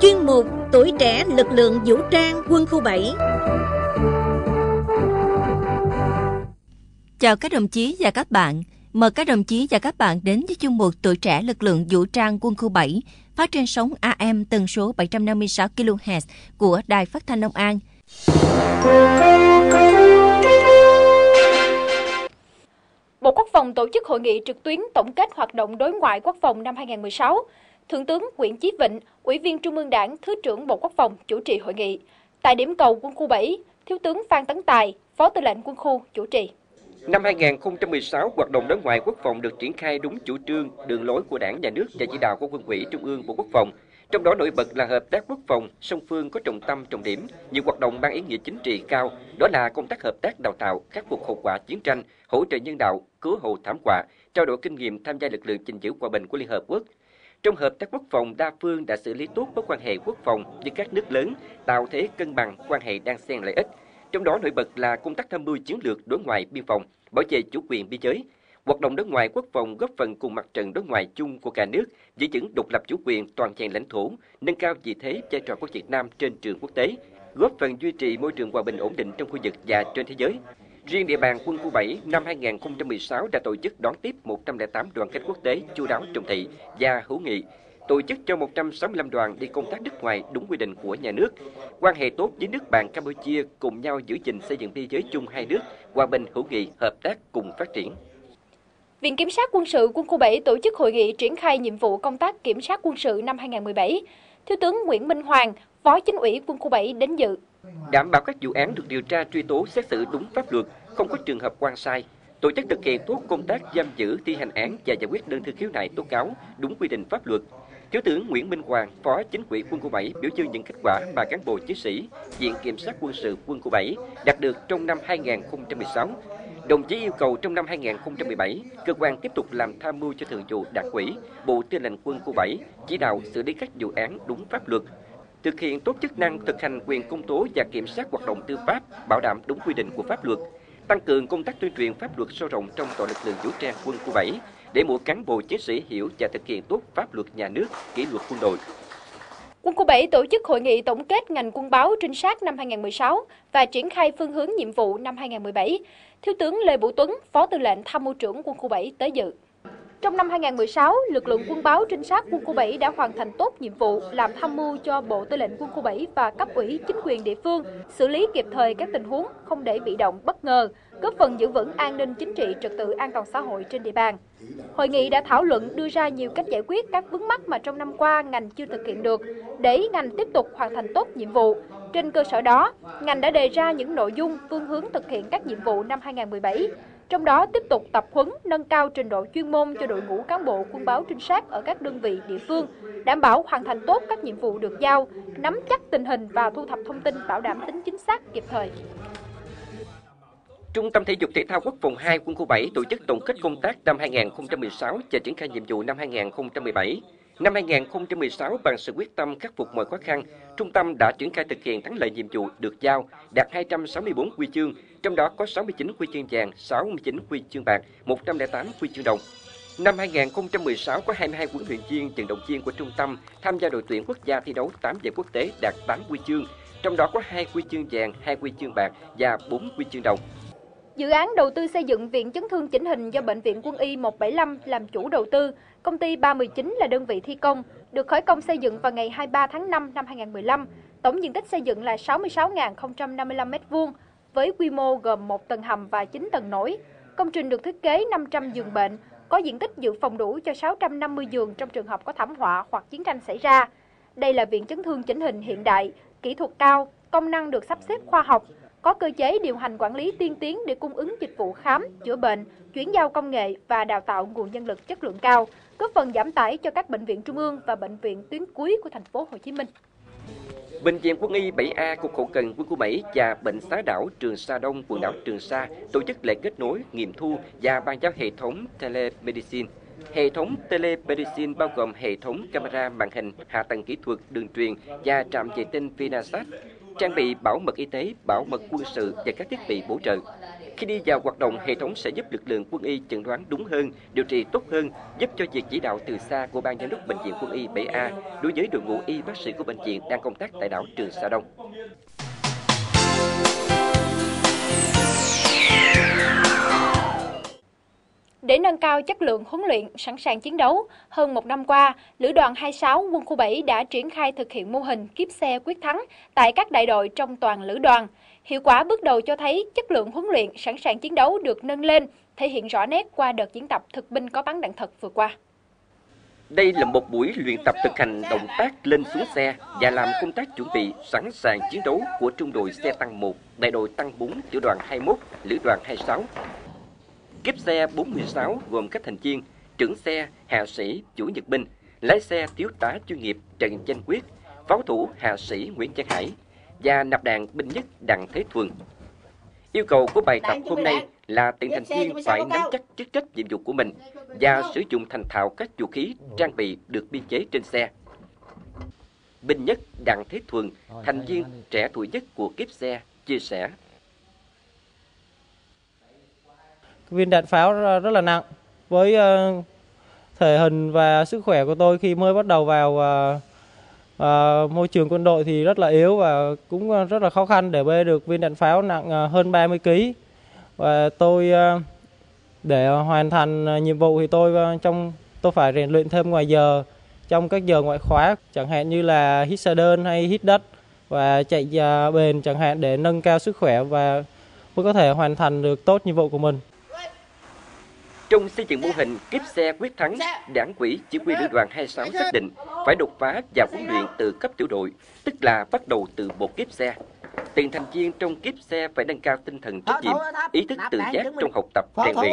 Chuyên mục Tuổi trẻ lực lượng vũ trang quân khu 7 Chào các đồng chí và các bạn. Mời các đồng chí và các bạn đến với chuyên mục Tuổi trẻ lực lượng vũ trang quân khu 7 phát trên sóng AM tần số 756 kHz của Đài Phát thanh Long An. Bộ Quốc phòng tổ chức hội nghị trực tuyến tổng kết hoạt động đối ngoại quốc phòng năm 2016. Thượng tướng Nguyễn Chí Vịnh, Ủy viên Trung ương Đảng, Thứ trưởng Bộ Quốc phòng chủ trì hội nghị. Tại điểm cầu quân khu 7, Thiếu tướng Phan Tấn Tài, Phó Tư lệnh quân khu chủ trì. Năm 2016, hoạt động đối ngoại quốc phòng được triển khai đúng chủ trương, đường lối của Đảng, Nhà nước và chỉ đạo của Quân ủy Trung ương Bộ Quốc phòng. Trong đó nổi bật là hợp tác quốc phòng, song phương có trọng tâm trọng điểm, nhiều hoạt động mang ý nghĩa chính trị cao, đó là công tác hợp tác đào tạo, khắc phục hậu quả chiến tranh, hỗ trợ nhân đạo, cứu hộ thảm họa, trao đổi kinh nghiệm tham gia lực lượng gìn giữ hòa bình của Liên Hợp Quốc. Trong hợp tác quốc phòng đa phương đã xử lý tốt mối quan hệ quốc phòng với các nước lớn, tạo thế cân bằng quan hệ đang xen lợi ích. Trong đó nổi bật là công tác tham mưu chiến lược đối ngoại biên phòng, bảo vệ chủ quyền biên giới, Hoạt động đối ngoại quốc phòng góp phần cùng mặt trận đối ngoại chung của cả nước, giữ vững độc lập chủ quyền toàn vẹn lãnh thổ, nâng cao vị thế vai trò của Việt Nam trên trường quốc tế, góp phần duy trì môi trường hòa bình ổn định trong khu vực và trên thế giới. Riêng địa bàn quân khu 7 năm 2016 đã tổ chức đón tiếp 108 đoàn khách quốc tế chu đáo trọng thị và hữu nghị, tổ chức cho 165 đoàn đi công tác nước ngoài đúng quy định của nhà nước. Quan hệ tốt với nước bạn Campuchia cùng nhau giữ gìn xây dựng biên giới chung hai nước, hòa bình hữu nghị, hợp tác cùng phát triển. Viện Kiểm sát Quân sự Quân khu 7 tổ chức hội nghị triển khai nhiệm vụ công tác kiểm sát quân sự năm 2017. Thiếu tướng Nguyễn Minh Hoàng, Phó Chính ủy Quân khu 7 đến dự. Đảm bảo các vụ án được điều tra truy tố xét xử đúng pháp luật, không có trường hợp quan sai, tổ chức thực hiện tốt công tác giam giữ thi hành án và giải quyết đơn thư khiếu nại tố cáo đúng quy định pháp luật. Thiếu tướng Nguyễn Minh Hoàng, Phó Chính ủy Quân khu 7 biểu dương những kết quả mà cán bộ chiến sĩ Viện Kiểm sát Quân sự Quân khu 7 đạt được trong năm 2016 Đồng chí yêu cầu trong năm 2017, cơ quan tiếp tục làm tham mưu cho Thường vụ Đảng ủy, Bộ Tư lệnh Quân khu 7 chỉ đạo xử lý các vụ án đúng pháp luật, thực hiện tốt chức năng thực hành quyền công tố và kiểm soát hoạt động tư pháp, bảo đảm đúng quy định của pháp luật, tăng cường công tác tuyên truyền pháp luật sâu rộng trong toàn lực lượng vũ trang quân khu 7 để mỗi cán bộ chiến sĩ hiểu và thực hiện tốt pháp luật nhà nước, kỷ luật quân đội. Quân khu 7 tổ chức hội nghị tổng kết ngành quân báo trinh sát năm 2016 và triển khai phương hướng nhiệm vụ năm 2017. Thiếu tướng Lê Vũ Tuấn, Phó Tư lệnh Tham mưu trưởng Quân khu 7 tới dự. Trong năm 2016, lực lượng quân báo trinh sát quân khu 7 đã hoàn thành tốt nhiệm vụ làm tham mưu cho Bộ Tư lệnh quân khu 7 và cấp ủy chính quyền địa phương xử lý kịp thời các tình huống không để bị động bất ngờ, góp phần giữ vững an ninh chính trị trật tự an toàn xã hội trên địa bàn. Hội nghị đã thảo luận đưa ra nhiều cách giải quyết các vướng mắc mà trong năm qua ngành chưa thực hiện được để ngành tiếp tục hoàn thành tốt nhiệm vụ. Trên cơ sở đó, ngành đã đề ra những nội dung phương hướng thực hiện các nhiệm vụ năm 2017 trong đó tiếp tục tập huấn, nâng cao trình độ chuyên môn cho đội ngũ cán bộ quân báo trinh sát ở các đơn vị địa phương, đảm bảo hoàn thành tốt các nhiệm vụ được giao, nắm chắc tình hình và thu thập thông tin bảo đảm tính chính xác kịp thời. Trung tâm Thể dục Thể thao Quốc phòng 2 Quân khu 7 tổ chức tổng kết công tác năm 2016 và triển khai nhiệm vụ năm 2017. Năm 2016, bằng sự quyết tâm khắc phục mọi khó khăn, trung tâm đã triển khai thực hiện thắng lợi nhiệm vụ được giao, đạt 264 quy chương, trong đó có 69 huy chương vàng, 69 huy chương bạc, 108 huy chương đồng. Năm 2016 có 22 huấn luyện viên, vận động viên của trung tâm tham gia đội tuyển quốc gia thi đấu 8 giải quốc tế đạt 8 huy chương, trong đó có 2 huy chương vàng, 2 huy chương bạc và 4 huy chương đồng. Dự án đầu tư xây dựng viện chấn thương chỉnh hình do Bệnh viện Quân y 175 làm chủ đầu tư, công ty 319 là đơn vị thi công, được khởi công xây dựng vào ngày 23 tháng 5 năm 2015. Tổng diện tích xây dựng là 66.055 m2 với quy mô gồm một tầng hầm và 9 tầng nổi. Công trình được thiết kế 500 giường bệnh, có diện tích dự phòng đủ cho 650 giường trong trường hợp có thảm họa hoặc chiến tranh xảy ra. Đây là viện chấn thương chỉnh hình hiện đại, kỹ thuật cao, công năng được sắp xếp khoa học, có cơ chế điều hành quản lý tiên tiến để cung ứng dịch vụ khám, chữa bệnh, chuyển giao công nghệ và đào tạo nguồn nhân lực chất lượng cao, góp phần giảm tải cho các bệnh viện trung ương và bệnh viện tuyến cuối của thành phố Hồ Chí Minh. Bệnh viện Quân y 7A Cục Hậu cần Quân khu 7 và Bệnh xá đảo Trường Sa Đông, quần đảo Trường Sa tổ chức lễ kết nối, nghiệm thu và bàn giao hệ thống telemedicine. Hệ thống telemedicine bao gồm hệ thống camera màn hình, hạ tầng kỹ thuật, đường truyền và trạm vệ tinh Vinasat trang bị bảo mật y tế, bảo mật quân sự và các thiết bị bổ trợ. Khi đi vào hoạt động, hệ thống sẽ giúp lực lượng quân y chẩn đoán đúng hơn, điều trị tốt hơn, giúp cho việc chỉ đạo từ xa của ban giám đốc bệnh viện quân y 7A đối với đội ngũ y bác sĩ của bệnh viện đang công tác tại đảo Trường Sa Đông. Để nâng cao chất lượng huấn luyện, sẵn sàng chiến đấu, hơn một năm qua, Lữ đoàn 26 quân khu 7 đã triển khai thực hiện mô hình kiếp xe quyết thắng tại các đại đội trong toàn lữ đoàn. Hiệu quả bước đầu cho thấy chất lượng huấn luyện sẵn sàng chiến đấu được nâng lên, thể hiện rõ nét qua đợt diễn tập thực binh có bắn đạn thật vừa qua. Đây là một buổi luyện tập thực hành động tác lên xuống xe và làm công tác chuẩn bị sẵn sàng chiến đấu của trung đội xe tăng 1, đại đội tăng 4, tiểu đoàn 21, lữ đoàn 26. Kiếp xe 416 gồm các thành viên, trưởng xe, hạ sĩ, chủ nhật binh, lái xe thiếu tá chuyên nghiệp Trần Danh Quyết, pháo thủ hạ sĩ Nguyễn Văn Hải và nạp đàn binh nhất Đặng Thế Thuần. Yêu cầu của bài tập hôm nay là từng thành viên phải nắm chắc chức trách nhiệm vụ của mình và sử dụng thành thạo các vũ khí trang bị được biên chế trên xe. Binh nhất Đặng Thế Thuần, thành viên trẻ tuổi nhất của kiếp xe, chia sẻ. Viên đạn pháo rất là nặng với uh, thể hình và sức khỏe của tôi khi mới bắt đầu vào uh, môi trường quân đội thì rất là yếu và cũng ờ, rất là khó khăn để bê được viên đạn pháo nặng ờ, hơn 30 kg và tôi để hoàn thành nhiệm vụ thì tôi trong tôi phải rèn luyện thêm ngoài giờ trong các giờ ngoại khóa chẳng hạn như là hít xa đơn hay hít đất và chạy bền chẳng hạn để nâng cao sức khỏe và mới có thể hoàn thành được tốt nhiệm vụ của mình. Trong xây dựng mô hình kiếp xe quyết thắng, đảng quỹ chỉ huy lữ đoàn 26 xác định phải đột phá và huấn luyện từ cấp tiểu đội, tức là bắt đầu từ một kiếp xe. Từng thành viên trong kiếp xe phải nâng cao tinh thần trách nhiệm, ý thức tự giác trong học tập rèn luyện.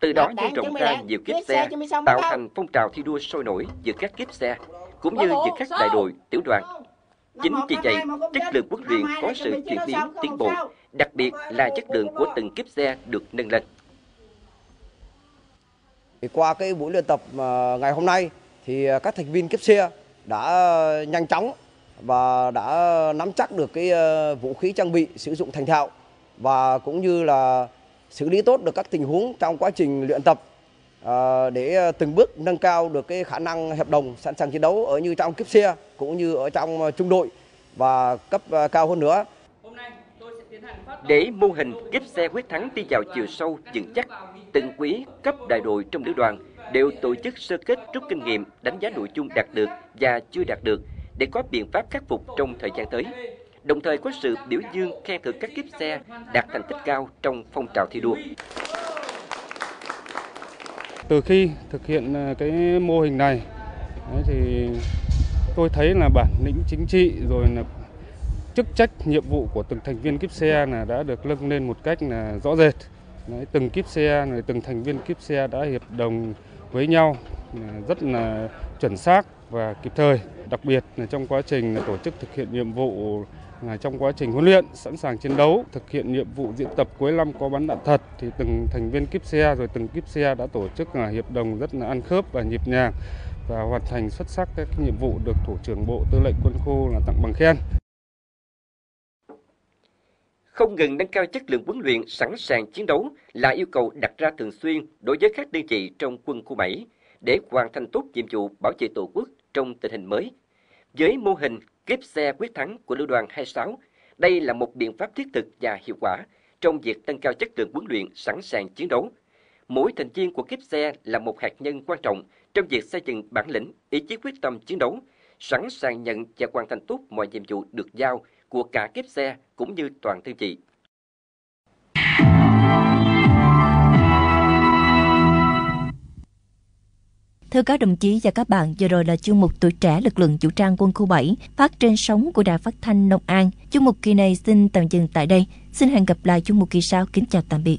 Từ đó nhân rộng ra nhiều kiếp xe, tạo thành phong trào thi đua sôi nổi giữa các kiếp xe, cũng như giữa các đại đội, tiểu đoàn. Chính vì vậy, chất lượng huấn luyện có sự chuyển biến tiến bộ, đặc biệt là chất lượng của từng kiếp xe được nâng lên. Qua cái buổi luyện tập ờ, ngày hôm nay thì ờ, các thành viên kiếp xe đã nhanh chóng và đã nắm chắc được cái ờ, vũ khí trang bị sử dụng thành thạo và cũng như là xử lý tốt được các tình huống trong quá trình luyện tập để từng bước nâng cao được cái khả năng hiệp đồng, sẵn sàng chiến đấu ở như trong kiếp xe cũng như ở trong trung đội và cấp cao hơn nữa. Để mô hình kiếp xe quyết thắng đi vào chiều sâu vững chắc, từng quý cấp đại đội trong lữ đoàn đều tổ chức sơ kết rút kinh nghiệm đánh giá nội dung đạt được và chưa đạt được để có biện pháp khắc phục trong thời gian tới. Đồng thời có sự biểu dương khen thưởng các kiếp xe đạt thành tích cao trong phong trào thi đua. Từ khi thực hiện à, cái mô hình này thì tôi thấy là bản lĩnh chính trị rồi là chức trách nhiệm vụ của từng thành viên kiếp xe là đã được nâng lên một cách là rõ rệt. Đấy, từng kiếp xe, này, từng thành viên kiếp xe đã hiệp đồng với nhau rất là chuẩn xác và kịp thời. Đặc biệt là trong quá trình là tổ chức thực hiện nhiệm vụ là trong quá trình huấn luyện sẵn sàng chiến đấu thực hiện nhiệm vụ diễn tập cuối năm có bắn đạn thật thì từng thành viên kiếp xe rồi từng kiếp xe đã tổ chức là hiệp đồng rất là ăn khớp và nhịp nhàng và hoàn thành xuất sắc các nhiệm vụ được thủ trưởng bộ tư lệnh quân khu là tặng bằng khen không ngừng nâng cao chất lượng huấn luyện sẵn sàng chiến đấu là yêu cầu đặt ra thường xuyên đối với các đơn vị trong quân khu 7 để hoàn thành tốt nhiệm vụ bảo vệ Tổ quốc trong tình hình mới. Với mô hình kiếp xe quyết thắng của Lữ đoàn 26, đây là một biện pháp thiết thực và hiệu quả trong việc nâng cao chất lượng huấn luyện sẵn sàng chiến đấu. Mỗi thành viên của kiếp xe là một hạt nhân quan trọng trong việc xây dựng bản lĩnh, ý chí quyết tâm chiến đấu, sẵn sàng nhận và hoàn thành tốt mọi nhiệm vụ được giao của cả kiếp xe cũng như toàn thương chị. Thưa các đồng chí và các bạn, vừa rồi là chương mục tuổi trẻ lực lượng vũ trang quân khu 7 phát trên sóng của Đài Phát thanh Nông An. Chương mục kỳ này xin tạm dừng tại đây. Xin hẹn gặp lại chương mục kỳ sau. Kính chào tạm biệt.